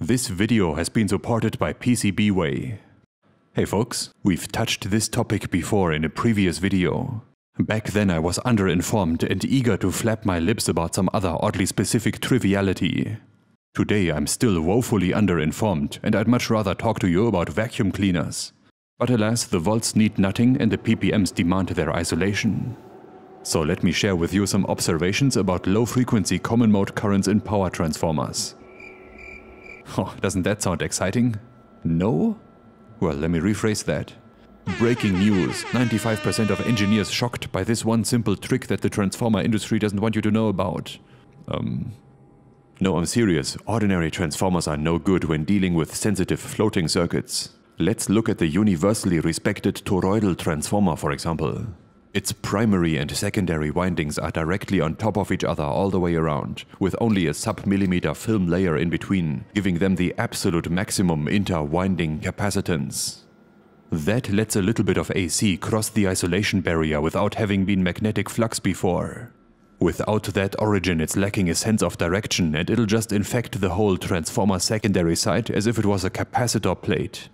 This video has been supported by PCBWay. Hey folks, we've touched this topic before in a previous video. Back then I was underinformed and eager to flap my lips about some other oddly specific triviality. Today I'm still woefully underinformed and I'd much rather talk to you about vacuum cleaners. But alas, the volts need nutting and the ppms demand their isolation. So let me share with you some observations about low frequency common mode currents in power transformers. Oh, doesn't that sound exciting? No? Well, let me rephrase that. Breaking news 95% of engineers shocked by this one simple trick that the transformer industry doesn't want you to know about. Um. No, I'm serious. Ordinary transformers are no good when dealing with sensitive floating circuits. Let's look at the universally respected toroidal transformer, for example. Its primary and secondary windings are directly on top of each other all the way around, with only a sub-millimeter film layer in between, giving them the absolute maximum inter-winding capacitance. That lets a little bit of AC cross the isolation barrier without having been magnetic flux before. Without that origin it's lacking a sense of direction and it'll just infect the whole transformer secondary side as if it was a capacitor plate.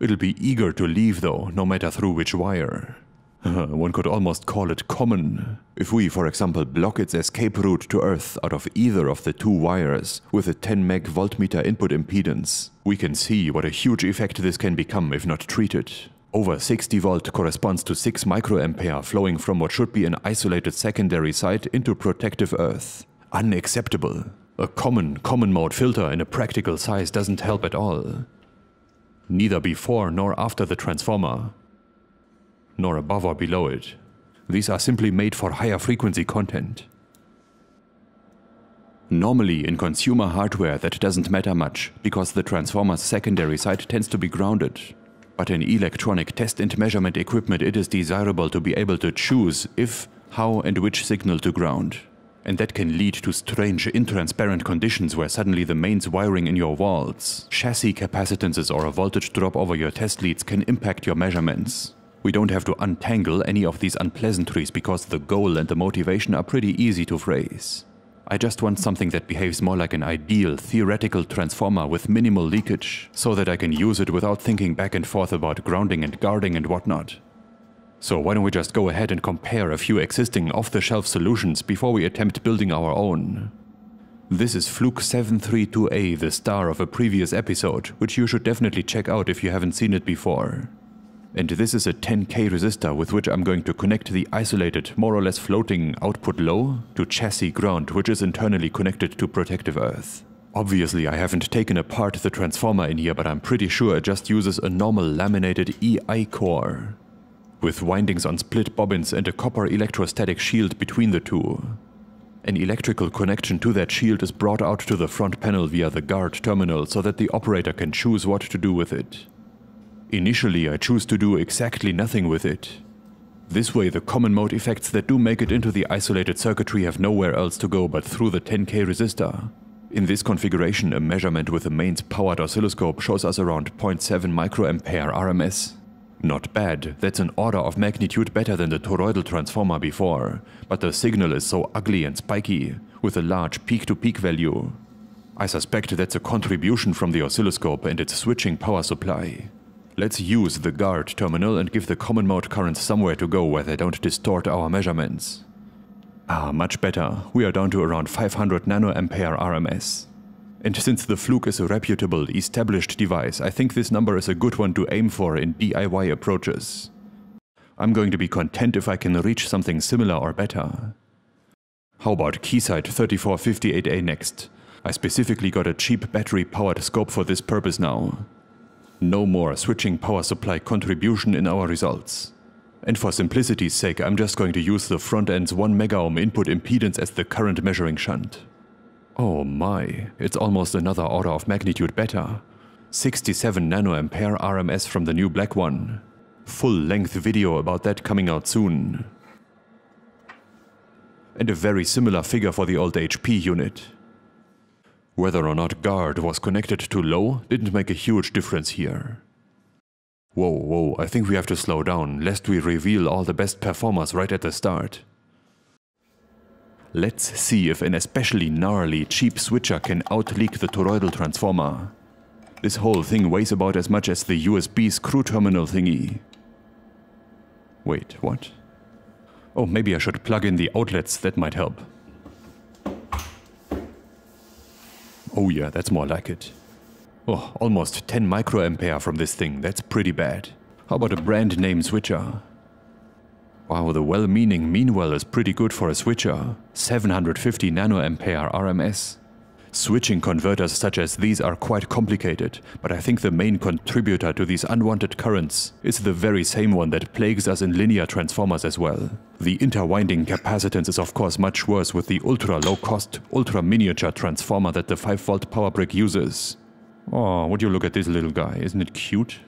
It'll be eager to leave though, no matter through which wire. One could almost call it common. If we, for example, block its escape route to Earth out of either of the two wires with a 10 meg voltmeter input impedance, we can see what a huge effect this can become if not treated. Over 60 volt corresponds to 6 microampere flowing from what should be an isolated secondary site into protective earth. Unacceptable. A common, common mode filter in a practical size doesn't help at all. Neither before nor after the transformer, nor above or below it. These are simply made for higher frequency content. Normally in consumer hardware that doesn't matter much, because the transformer's secondary side tends to be grounded. But in electronic test and measurement equipment it is desirable to be able to choose if, how and which signal to ground. And that can lead to strange intransparent conditions where suddenly the mains wiring in your walls, chassis capacitances or a voltage drop over your test leads can impact your measurements. We don't have to untangle any of these unpleasantries because the goal and the motivation are pretty easy to phrase. I just want something that behaves more like an ideal, theoretical transformer with minimal leakage, so that I can use it without thinking back and forth about grounding and guarding and whatnot. So why don't we just go ahead and compare a few existing off-the-shelf solutions before we attempt building our own. This is Fluke 732A, the star of a previous episode, which you should definitely check out if you haven't seen it before. And this is a 10k resistor with which I'm going to connect the isolated, more or less floating output low to chassis ground which is internally connected to protective earth. Obviously I haven't taken apart the transformer in here but I'm pretty sure it just uses a normal laminated EI core. With windings on split bobbins and a copper electrostatic shield between the two. An electrical connection to that shield is brought out to the front panel via the guard terminal so that the operator can choose what to do with it. Initially I choose to do exactly nothing with it. This way the common mode effects that do make it into the isolated circuitry have nowhere else to go but through the 10k resistor. In this configuration a measurement with the mains powered oscilloscope shows us around 0.7 microampere RMS. Not bad, that's an order of magnitude better than the toroidal transformer before, but the signal is so ugly and spiky, with a large peak-to-peak -peak value. I suspect that's a contribution from the oscilloscope and its switching power supply. Let's use the guard terminal and give the common mode currents somewhere to go where they don't distort our measurements. Ah, much better. We are down to around 500 nanoampere RMS. And since the Fluke is a reputable, established device, I think this number is a good one to aim for in DIY approaches. I'm going to be content if I can reach something similar or better. How about Keysight 3458A next? I specifically got a cheap battery-powered scope for this purpose now. No more switching power supply contribution in our results. And for simplicity's sake, I'm just going to use the front end's 1 megaohm input impedance as the current measuring shunt. Oh my, it's almost another order of magnitude better. 67 nanoampere RMS from the new black one. Full length video about that coming out soon. And a very similar figure for the old HP unit. Whether or not guard was connected to low didn't make a huge difference here. Whoa, whoa, I think we have to slow down, lest we reveal all the best performers right at the start. Let's see if an especially gnarly cheap switcher can outleak the toroidal transformer. This whole thing weighs about as much as the USB screw terminal thingy. Wait, what? Oh, maybe I should plug in the outlets, that might help. Oh yeah, that's more like it. Oh, almost 10 microampere from this thing, that's pretty bad. How about a brand name switcher? Wow, the well-meaning Meanwell is pretty good for a switcher. 750 nanoampere RMS. Switching converters such as these are quite complicated, but I think the main contributor to these unwanted currents is the very same one that plagues us in linear transformers as well. The interwinding capacitance is of course much worse with the ultra low cost, ultra miniature transformer that the 5 volt power brick uses. Oh, would you look at this little guy, isn't it cute?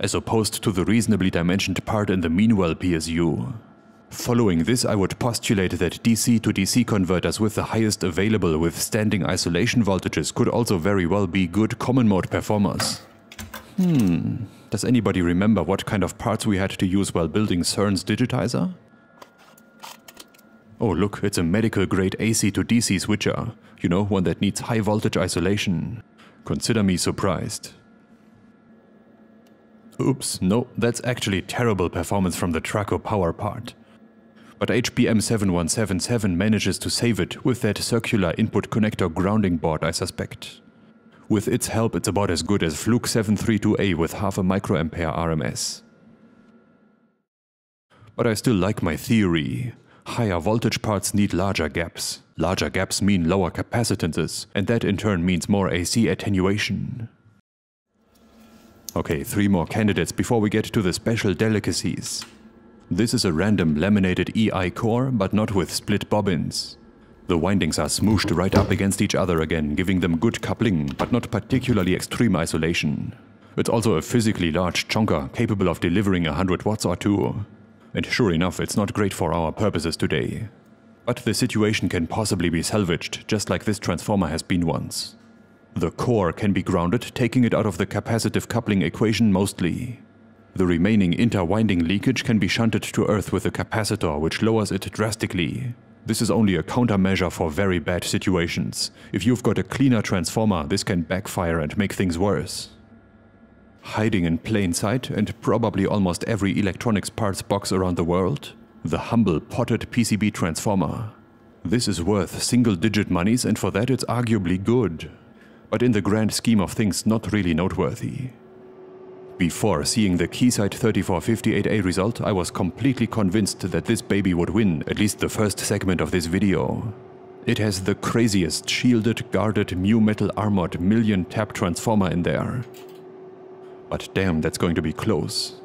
As opposed to the reasonably dimensioned part in the Meanwell PSU. Following this, I would postulate that DC to DC converters with the highest available withstanding isolation voltages could also very well be good common mode performers. Hmm, does anybody remember what kind of parts we had to use while building CERN's digitizer? Oh look, it's a medical grade AC to DC switcher. You know, one that needs high voltage isolation. Consider me surprised. Oops, no, that's actually terrible performance from the Traco power part. But HPM 7177 manages to save it with that circular input connector grounding board I suspect. With its help it's about as good as Fluke 732A with half a microampere RMS. But I still like my theory. Higher voltage parts need larger gaps. Larger gaps mean lower capacitances, and that in turn means more AC attenuation. Okay, three more candidates before we get to the special delicacies. This is a random laminated EI core, but not with split bobbins. The windings are smooshed right up against each other again, giving them good coupling, but not particularly extreme isolation. It's also a physically large chonker, capable of delivering 100 watts or two. And sure enough, it's not great for our purposes today. But the situation can possibly be salvaged, just like this transformer has been once. The core can be grounded, taking it out of the capacitive coupling equation mostly. The remaining interwinding leakage can be shunted to earth with a capacitor, which lowers it drastically. This is only a countermeasure for very bad situations. If you've got a cleaner transformer, this can backfire and make things worse. Hiding in plain sight, and probably almost every electronics parts box around the world, the humble potted PCB transformer. This is worth single-digit monies and for that it's arguably good. But in the grand scheme of things not really noteworthy. Before seeing the Keysight 3458A result, I was completely convinced that this baby would win, at least the first segment of this video. It has the craziest shielded, guarded, mu metal armored million tap transformer in there. But damn, that's going to be close.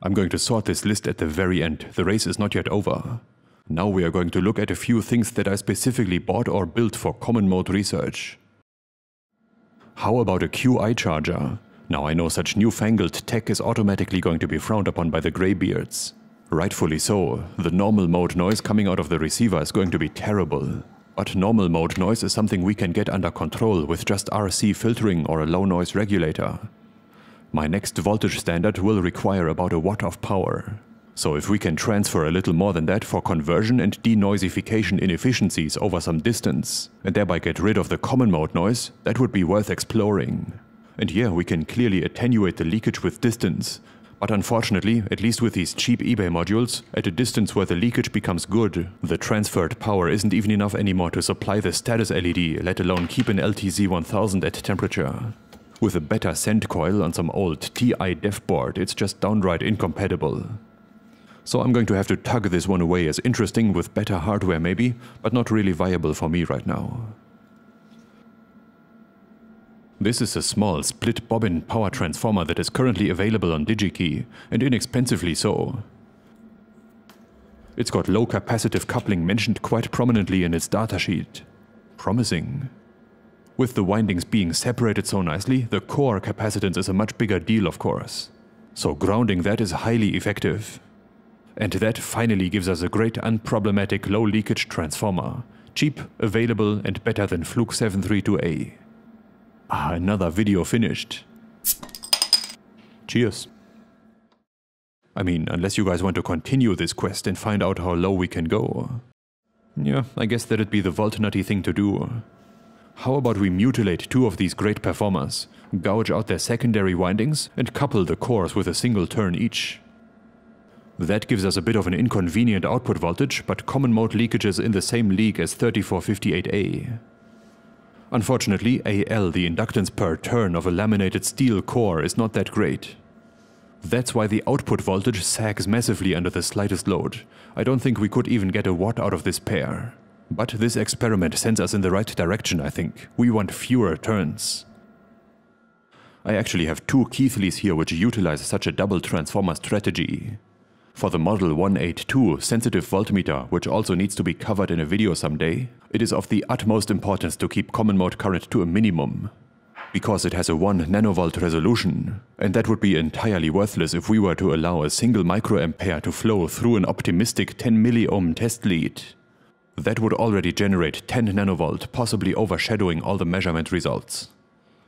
I'm going to sort this list at the very end, the race is not yet over. Now we are going to look at a few things that I specifically bought or built for common mode research. How about a Qi charger? Now I know such newfangled tech is automatically going to be frowned upon by the greybeards. Rightfully so, the normal mode noise coming out of the receiver is going to be terrible. But normal mode noise is something we can get under control with just RC filtering or a low noise regulator. My next voltage standard will require about a watt of power. So if we can transfer a little more than that for conversion and denoisification inefficiencies over some distance, and thereby get rid of the common mode noise, that would be worth exploring. And yeah, we can clearly attenuate the leakage with distance, but unfortunately, at least with these cheap eBay modules, at a distance where the leakage becomes good, the transferred power isn't even enough anymore to supply the status LED, let alone keep an LTZ1000 at temperature. With a better send coil on some old TI dev board, it's just downright incompatible. So I'm going to have to tug this one away as interesting with better hardware maybe, but not really viable for me right now. This is a small split bobbin power transformer that is currently available on DigiKey, and inexpensively so. It's got low capacitive coupling mentioned quite prominently in its datasheet. Promising. With the windings being separated so nicely, the core capacitance is a much bigger deal of course. So grounding that is highly effective. And that finally gives us a great unproblematic low leakage transformer. Cheap, available and better than Fluke 732A. Ah, another video finished. Cheers. I mean, unless you guys want to continue this quest and find out how low we can go. Yeah, I guess that'd be the Volt Nutty thing to do. How about we mutilate two of these great performers, gouge out their secondary windings, and couple the cores with a single turn each? That gives us a bit of an inconvenient output voltage, but common mode leakages in the same league as 3458A. Unfortunately, AL, the inductance per turn of a laminated steel core, is not that great. That's why the output voltage sags massively under the slightest load. I don't think we could even get a watt out of this pair. But this experiment sends us in the right direction, I think. We want fewer turns. I actually have two Keithleys here which utilize such a double transformer strategy. For the Model 182 sensitive voltmeter, which also needs to be covered in a video someday, it is of the utmost importance to keep common mode current to a minimum. Because it has a 1 nanovolt resolution, and that would be entirely worthless if we were to allow a single microampere to flow through an optimistic 10 milliohm test lead. That would already generate 10 nanovolt, possibly overshadowing all the measurement results.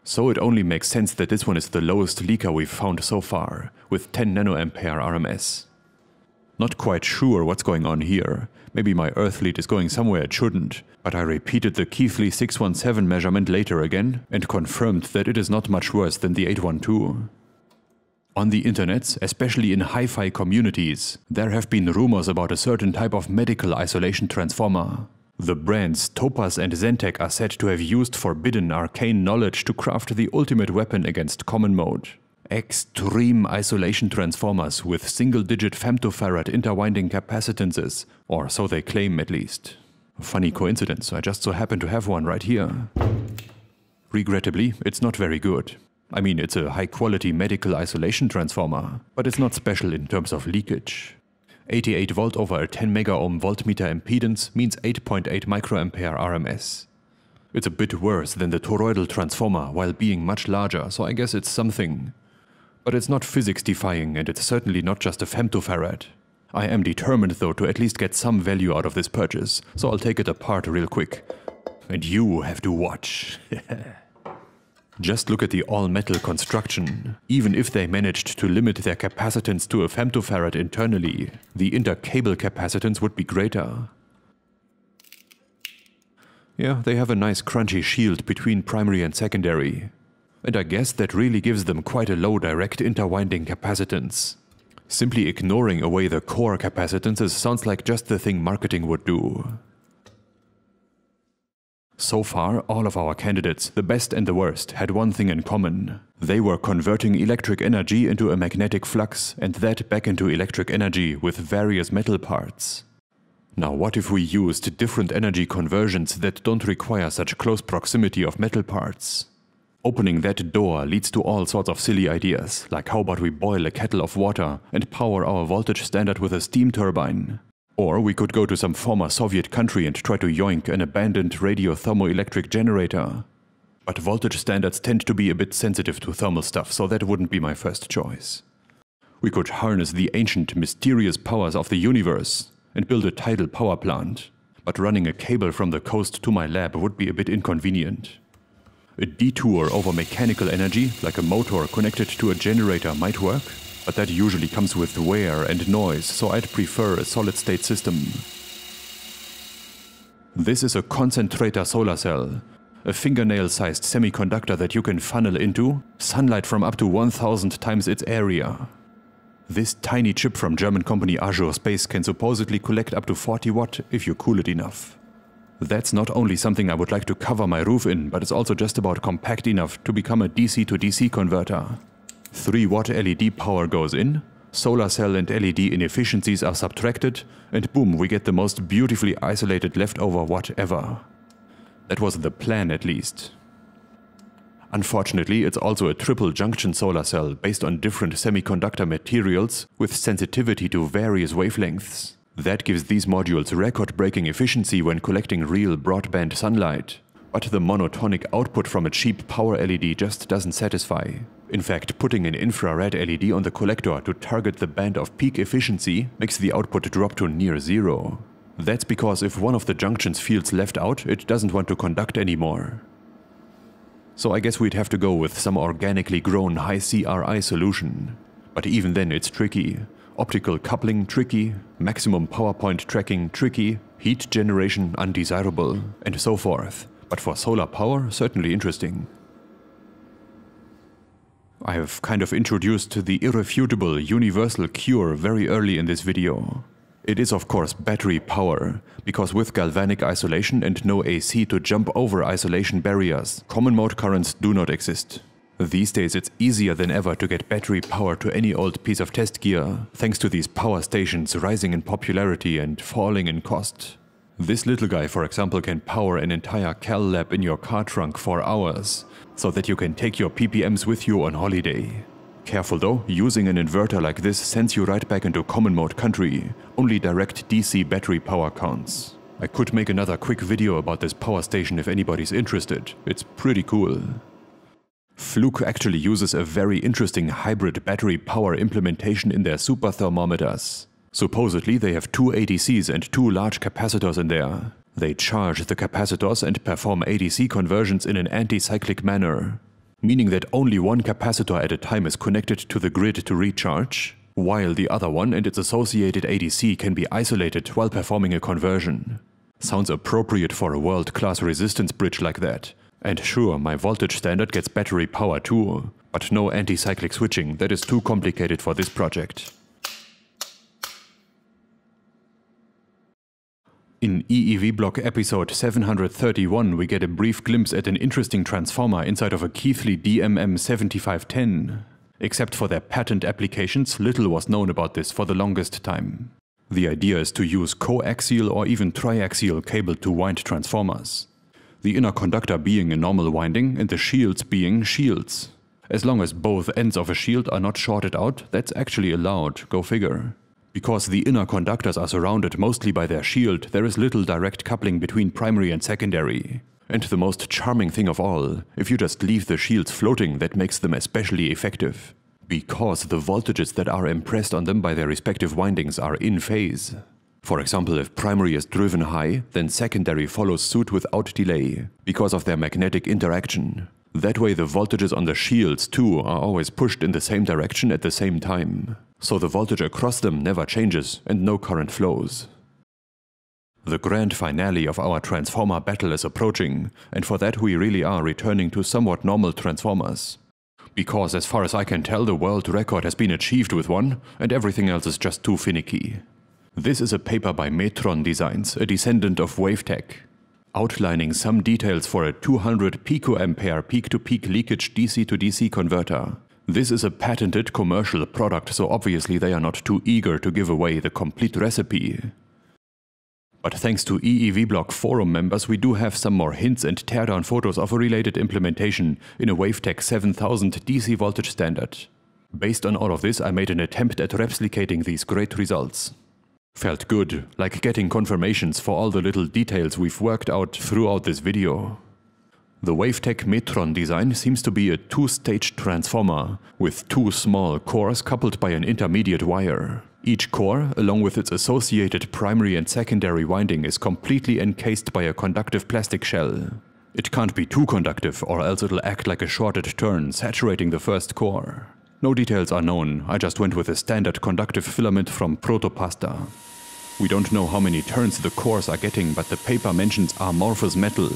So it only makes sense that this one is the lowest leaker we've found so far, with 10 nanoampere RMS. Not quite sure what's going on here. Maybe my Earth lead is going somewhere it shouldn't, but I repeated the Keithley 617 measurement later again and confirmed that it is not much worse than the 812. On the internets, especially in hi-fi communities, there have been rumors about a certain type of medical isolation transformer. The brands Topaz and Zentech are said to have used forbidden arcane knowledge to craft the ultimate weapon against common mode. Extreme isolation transformers with single-digit femtofarad interwinding capacitances, or so they claim at least. Funny coincidence, I just so happen to have one right here. Regrettably, it's not very good. I mean, it's a high-quality medical isolation transformer, but it's not special in terms of leakage. 88 volt over a 10 mega ohm voltmeter impedance means 8.8 microampere RMS. It's a bit worse than the toroidal transformer while being much larger, so I guess it's something. But it's not physics defying and it's certainly not just a femtofarad. I am determined though to at least get some value out of this purchase, so I'll take it apart real quick. And you have to watch. Just look at the all-metal construction. Even if they managed to limit their capacitance to a femtofarad internally, the intercable capacitance would be greater. Yeah, they have a nice crunchy shield between primary and secondary. And I guess that really gives them quite a low direct interwinding capacitance. Simply ignoring away the core capacitances sounds like just the thing marketing would do. So far, all of our candidates, the best and the worst, had one thing in common. They were converting electric energy into a magnetic flux, and that back into electric energy with various metal parts. Now what if we used different energy conversions that don't require such close proximity of metal parts? Opening that door leads to all sorts of silly ideas, like how about we boil a kettle of water and power our voltage standard with a steam turbine? Or we could go to some former Soviet country and try to yoink an abandoned radio thermoelectric generator. But voltage standards tend to be a bit sensitive to thermal stuff, so that wouldn't be my first choice. We could harness the ancient, mysterious powers of the universe and build a tidal power plant. But running a cable from the coast to my lab would be a bit inconvenient. A detour over mechanical energy, like a motor connected to a generator, might work, but that usually comes with wear and noise, so I'd prefer a solid-state system. This is a concentrator solar cell, a fingernail-sized semiconductor that you can funnel into sunlight from up to 1000 times its area. This tiny chip from German company Azur Space can supposedly collect up to 40 watt if you cool it enough. That's not only something I would like to cover my roof in, but it's also just about compact enough to become a DC to DC converter. 3 watt LED power goes in, solar cell and LED inefficiencies are subtracted, and boom, we get the most beautifully isolated leftover watt ever. That was the plan at least. Unfortunately, it's also a triple junction solar cell based on different semiconductor materials with sensitivity to various wavelengths. That gives these modules record-breaking efficiency when collecting real broadband sunlight. But the monotonic output from a cheap power LED just doesn't satisfy. In fact, putting an infrared LED on the collector to target the band of peak efficiency makes the output drop to near zero. That's because if one of the junctions feels left out, it doesn't want to conduct anymore. So I guess we'd have to go with some organically grown high CRI solution. But even then it's tricky. Optical coupling tricky, maximum power point tracking tricky, heat generation undesirable, and so forth. But for solar power, certainly interesting. I have kind of introduced the irrefutable universal cure very early in this video. It is of course battery power, because with galvanic isolation and no AC to jump over isolation barriers, common mode currents do not exist. These days it's easier than ever to get battery power to any old piece of test gear, thanks to these power stations rising in popularity and falling in cost. This little guy for example can power an entire Cal lab in your car trunk for hours, so that you can take your PPMs with you on holiday. Careful though, using an inverter like this sends you right back into common mode country, only direct DC battery power counts. I could make another quick video about this power station if anybody's interested, it's pretty cool. Fluke actually uses a very interesting hybrid battery power implementation in their super thermometers. Supposedly they have two ADCs and two large capacitors in there. They charge the capacitors and perform ADC conversions in an anti-cyclic manner, meaning that only one capacitor at a time is connected to the grid to recharge, while the other one and its associated ADC can be isolated while performing a conversion. Sounds appropriate for a world-class resistance bridge like that. And sure, my voltage standard gets battery power too, but no anti-cyclic switching, that is too complicated for this project. In EEVblog episode 731 we get a brief glimpse at an interesting transformer inside of a Keithley DMM7510. Except for their patent applications, little was known about this for the longest time. The idea is to use coaxial or even triaxial cable to wind transformers the inner conductor being a normal winding and the shields being shields. As long as both ends of a shield are not shorted out, that's actually allowed, go figure. Because the inner conductors are surrounded mostly by their shield, there is little direct coupling between primary and secondary. And the most charming thing of all, if you just leave the shields floating, that makes them especially effective. Because the voltages that are impressed on them by their respective windings are in phase. For example, if primary is driven high, then secondary follows suit without delay, because of their magnetic interaction. That way the voltages on the shields too are always pushed in the same direction at the same time. So the voltage across them never changes and no current flows. The grand finale of our transformer battle is approaching, and for that we really are returning to somewhat normal transformers. Because as far as I can tell the world record has been achieved with one, and everything else is just too finicky. This is a paper by Metron Designs, a descendant of Wavetek, outlining some details for a 200 picoampere peak-to-peak leakage DC-to-DC converter. This is a patented commercial product, so obviously they are not too eager to give away the complete recipe. But thanks to EEVblog forum members we do have some more hints and teardown photos of a related implementation in a Wavetek 7000 DC voltage standard. Based on all of this I made an attempt at replicating these great results. Felt good, like getting confirmations for all the little details we've worked out throughout this video. The Wavetek Metron design seems to be a two-stage transformer, with two small cores coupled by an intermediate wire. Each core, along with its associated primary and secondary winding, is completely encased by a conductive plastic shell. It can't be too conductive or else it'll act like a shorted turn, saturating the first core. No details are known, I just went with a standard conductive filament from Protopasta. We don't know how many turns the cores are getting, but the paper mentions amorphous metal.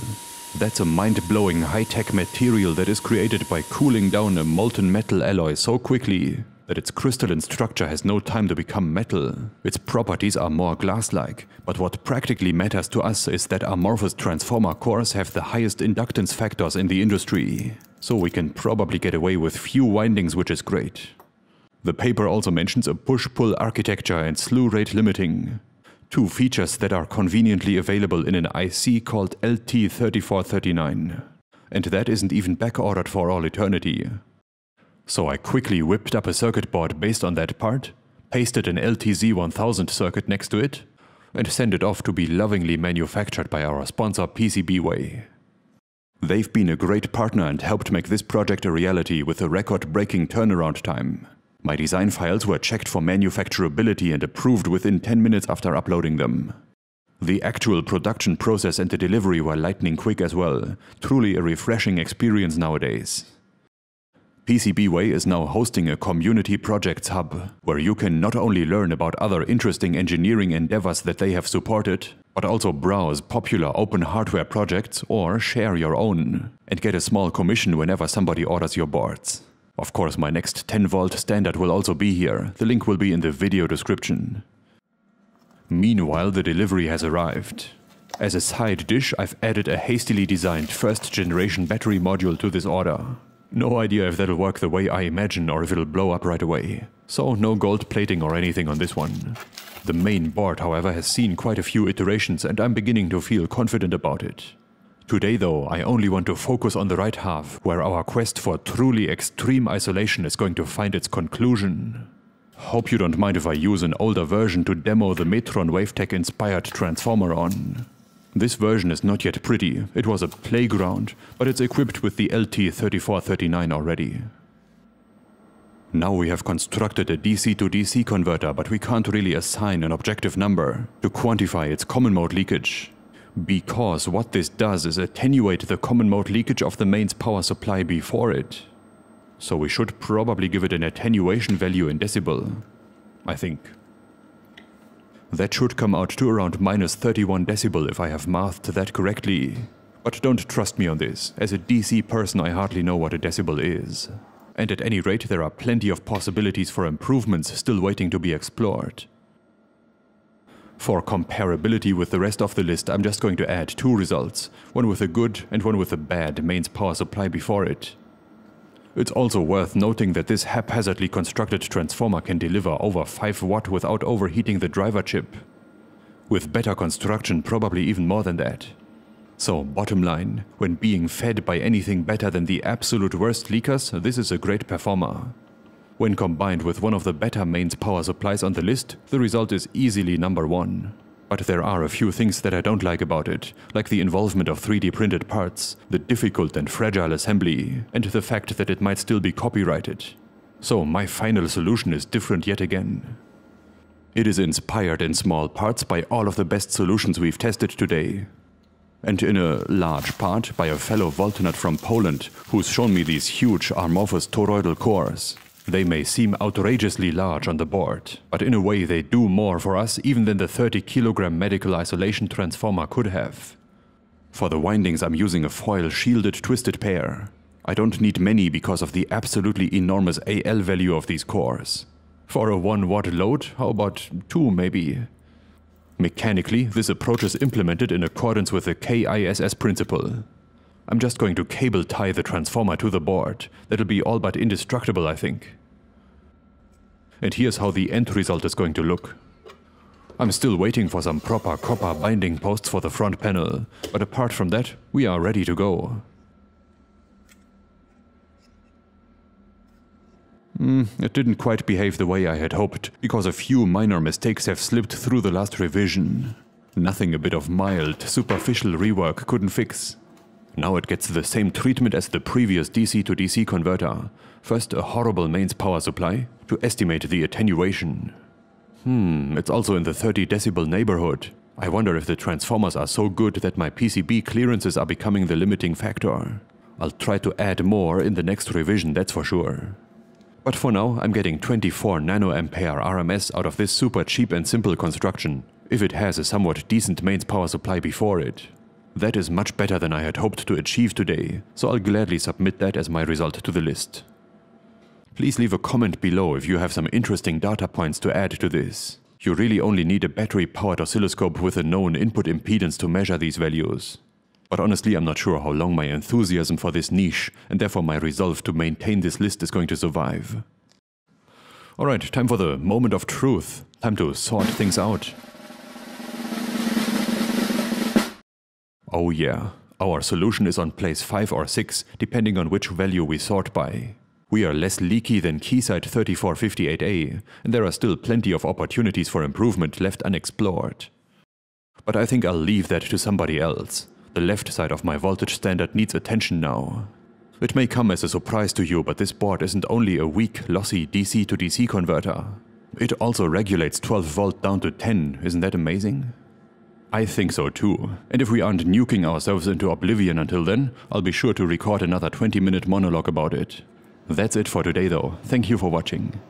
That's a mind-blowing high-tech material that is created by cooling down a molten metal alloy so quickly that its crystalline structure has no time to become metal. Its properties are more glass-like, but what practically matters to us is that amorphous transformer cores have the highest inductance factors in the industry so we can probably get away with few windings which is great. The paper also mentions a push-pull architecture and slew rate limiting, two features that are conveniently available in an IC called LT3439. And that isn't even back-ordered for all eternity. So I quickly whipped up a circuit board based on that part, pasted an LTZ1000 circuit next to it, and sent it off to be lovingly manufactured by our sponsor PCBWay. They've been a great partner and helped make this project a reality with a record-breaking turnaround time. My design files were checked for manufacturability and approved within 10 minutes after uploading them. The actual production process and the delivery were lightning quick as well, truly a refreshing experience nowadays. PCBWay is now hosting a community projects hub, where you can not only learn about other interesting engineering endeavors that they have supported, but also browse popular open hardware projects or share your own, and get a small commission whenever somebody orders your boards. Of course, my next 10 volt standard will also be here, the link will be in the video description. Meanwhile, the delivery has arrived. As a side dish, I've added a hastily designed first generation battery module to this order. No idea if that'll work the way I imagine or if it'll blow up right away. So no gold plating or anything on this one. The main board, however, has seen quite a few iterations and I'm beginning to feel confident about it. Today though, I only want to focus on the right half, where our quest for truly extreme isolation is going to find its conclusion. Hope you don't mind if I use an older version to demo the Metron Wavetek inspired transformer on. This version is not yet pretty, it was a playground, but it's equipped with the LT3439 already. Now we have constructed a DC to DC converter, but we can't really assign an objective number to quantify its common mode leakage. Because what this does is attenuate the common mode leakage of the mains power supply before it. So we should probably give it an attenuation value in decibel. I think. That should come out to around minus 31 decibel if I have mathed that correctly. But don't trust me on this, as a DC person I hardly know what a decibel is. And at any rate there are plenty of possibilities for improvements still waiting to be explored. For comparability with the rest of the list I'm just going to add two results, one with a good and one with a bad mains power supply before it. It's also worth noting that this haphazardly constructed transformer can deliver over 5 watt without overheating the driver chip. With better construction probably even more than that. So bottom line, when being fed by anything better than the absolute worst leakers, this is a great performer. When combined with one of the better mains power supplies on the list, the result is easily number one. But there are a few things that I don't like about it, like the involvement of 3D printed parts, the difficult and fragile assembly, and the fact that it might still be copyrighted. So my final solution is different yet again. It is inspired in small parts by all of the best solutions we've tested today. And in a large part by a fellow Voltnut from Poland who's shown me these huge amorphous toroidal cores. They may seem outrageously large on the board, but in a way they do more for us even than the 30 kilogram medical isolation transformer could have. For the windings I'm using a foil shielded twisted pair. I don't need many because of the absolutely enormous AL value of these cores. For a 1 watt load, how about 2 maybe? Mechanically, this approach is implemented in accordance with the KISS principle. I'm just going to cable tie the transformer to the board. That'll be all but indestructible, I think. And here's how the end result is going to look. I'm still waiting for some proper copper binding posts for the front panel, but apart from that, we are ready to go. Mm, it didn't quite behave the way I had hoped, because a few minor mistakes have slipped through the last revision. Nothing a bit of mild, superficial rework couldn't fix. Now it gets the same treatment as the previous DC to DC converter. First a horrible mains power supply, to estimate the attenuation. Hmm, it's also in the 30 decibel neighborhood. I wonder if the transformers are so good that my PCB clearances are becoming the limiting factor. I'll try to add more in the next revision, that's for sure. But for now, I'm getting 24 nanoampere RMS out of this super cheap and simple construction, if it has a somewhat decent mains power supply before it. That is much better than I had hoped to achieve today, so I'll gladly submit that as my result to the list. Please leave a comment below if you have some interesting data points to add to this. You really only need a battery-powered oscilloscope with a known input impedance to measure these values. But honestly I'm not sure how long my enthusiasm for this niche, and therefore my resolve to maintain this list is going to survive. Alright, time for the moment of truth. Time to sort things out. Oh yeah, our solution is on place 5 or 6, depending on which value we sort by. We are less leaky than Keysight 3458A, and there are still plenty of opportunities for improvement left unexplored. But I think I'll leave that to somebody else. The left side of my voltage standard needs attention now. It may come as a surprise to you, but this board isn't only a weak, lossy DC to DC converter. It also regulates 12 volt down to 10, isn't that amazing? I think so too. And if we aren't nuking ourselves into oblivion until then, I'll be sure to record another 20 minute monologue about it. That's it for today though. Thank you for watching.